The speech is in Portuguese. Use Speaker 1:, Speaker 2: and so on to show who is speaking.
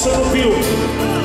Speaker 1: Luciano Pio.